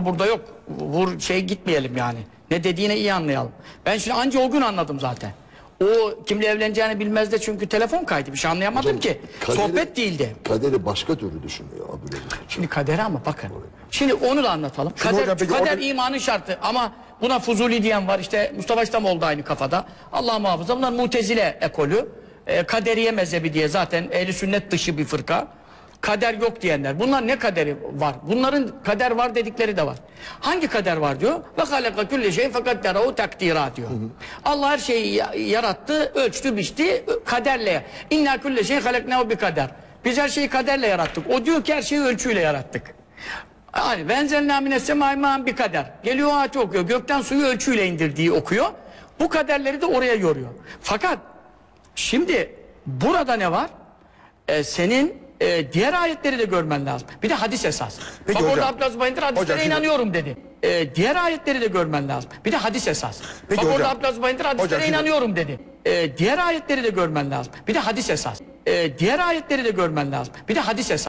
burada yok. Vur şey gitmeyelim yani. Ne dediğini iyi anlayalım. Ben şimdi anca o gün anladım zaten. O kimle evleneceğini bilmez de çünkü telefon kaydı. Bir şey anlayamadım ki. Kaderi- Sohbet değildi. Kaderi başka türlü düşünüyor Abdülhamit. Şimdi kaderi ama bakın. Şimdi onu da anlatalım. Şimdi kader hocam peki kader orada- imanın şartı ama buna fuzuli diyen var. İşte Mustafa İslamoğlu da aynı kafada. Allah muhafaza. Bunlar mutezile ekolü. E, kaderiye mezhebi diye zaten ehli sünnet dışı bir fırka. Kader yok diyenler. Bunlar ne kaderi var? Bunların kader var dedikleri de var. Hangi kader var diyor? Ve halaka külli şey fakat derahu takdira diyor. Allah her şeyi ya- yarattı, ölçtü, biçti kaderle. İnna külli şey halaknehu bir kader. Biz her şeyi kaderle yarattık. O diyor ki her şeyi ölçüyle yarattık. Hani benzenna mine semaiman bir kader. Geliyor ayeti okuyor. Gökten suyu ölçüyle indirdiği okuyor. Bu kaderleri de oraya yoruyor. Fakat şimdi burada ne var? Ee, senin e, diğer ayetleri de görmen lazım. Bir de hadis esas. Peki Bak orada hocam. Abdülaziz Bayındır hadislere Hocam şimdi- inanıyorum dedi. Ee, diğer ayetleri de görmen lazım. Bir de hadis esas. Peki Bak orada hocam. Bayındır hadislere Hocam şimdi- inanıyorum dedi. Ee, diğer ayetleri de görmen lazım. Bir de hadis esas. Ee, diğer ayetleri de görmen lazım. Bir de hadis esas.